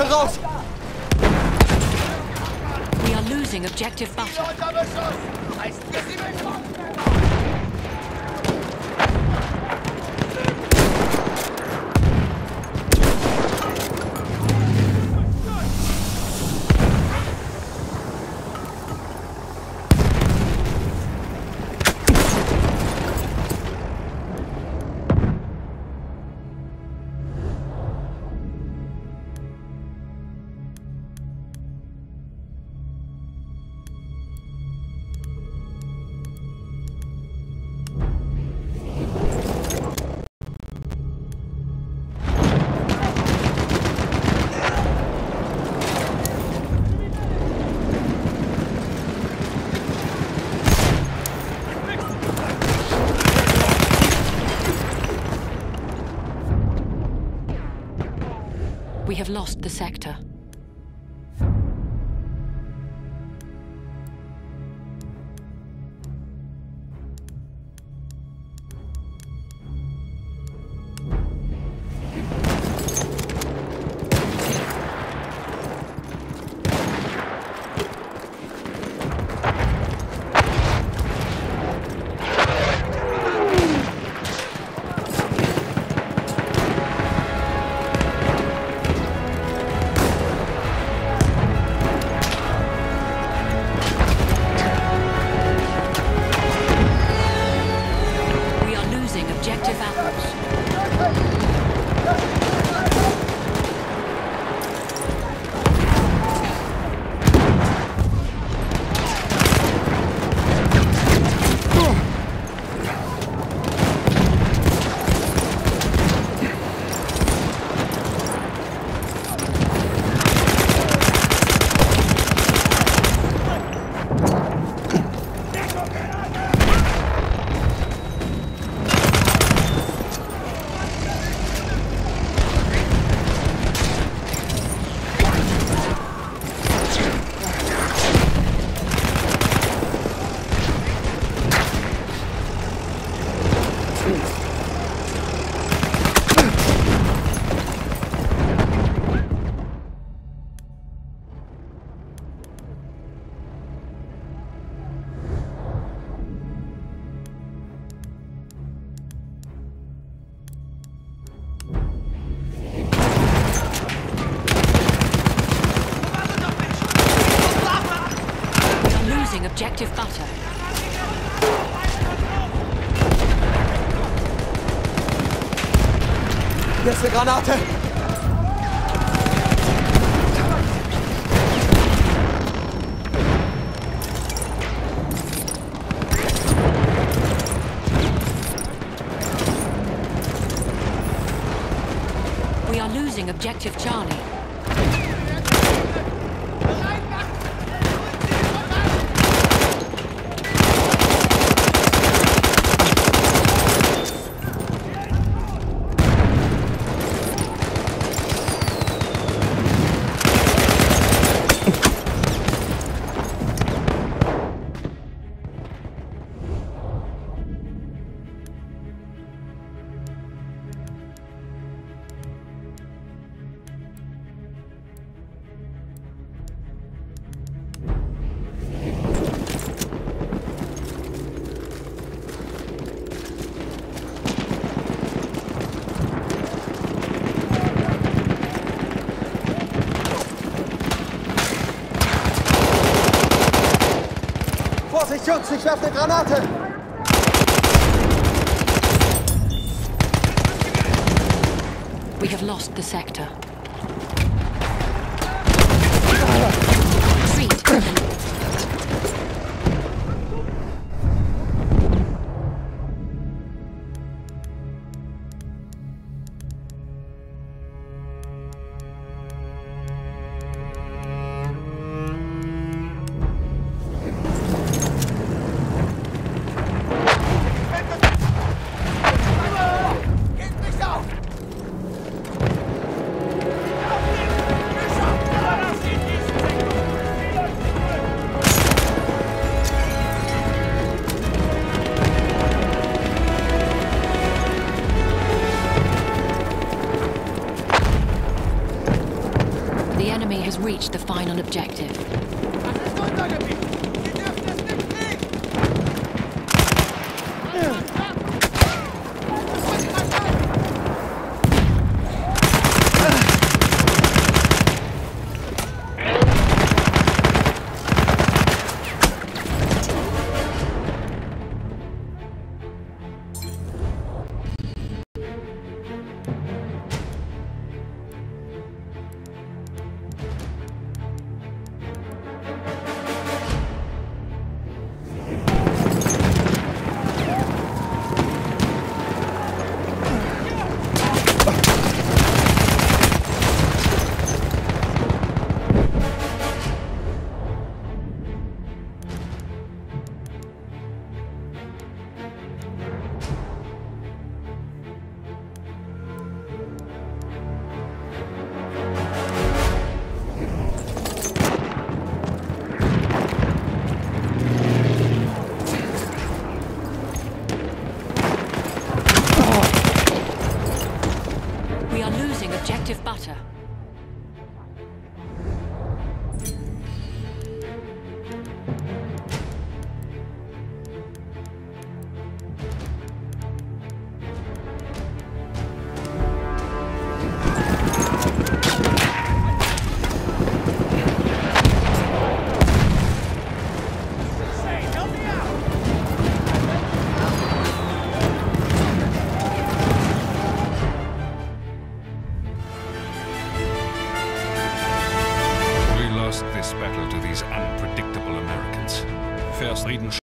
Granate raus! We are losing objective butter. We have lost the sector. Objective butter. Hier ist eine Granate! We are losing objective Charlie. Jungs, ich werfe eine Granate! We have lost the sector. The final objective. Objective butter.